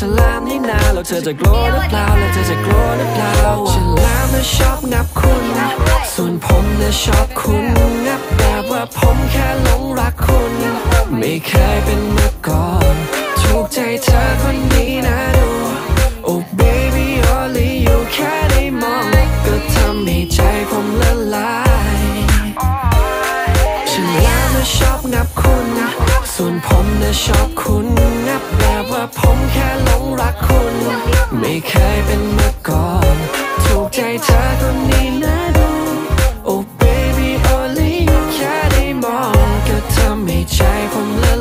ฉลามนี่นาแล้วเธอจะกลัวหรือเปล่าแล้วเธอจะกลัวหรือเปล่าฉลามน่ะชอบงับคุณ ส่วนผมน่ะชอบคุณงับแบบว่าผมแค่หลงรักคุณ ไม่เคยเป็นมาก่อนถูกใจเธอคนนี้นะดู Oh baby only you แค่ได้มองก็ทำให้ใจผมละลายฉล้วนะชอบงับคุณ ส่วนผมนะชอบคุณงับแบบว่าผมแค่ กคุณ ไม่เคยเป็นมาก่อน ถูกใจเธอคนนี้นะดู Oh baby only แค่ได้มองก็ทำให้ใจผมละ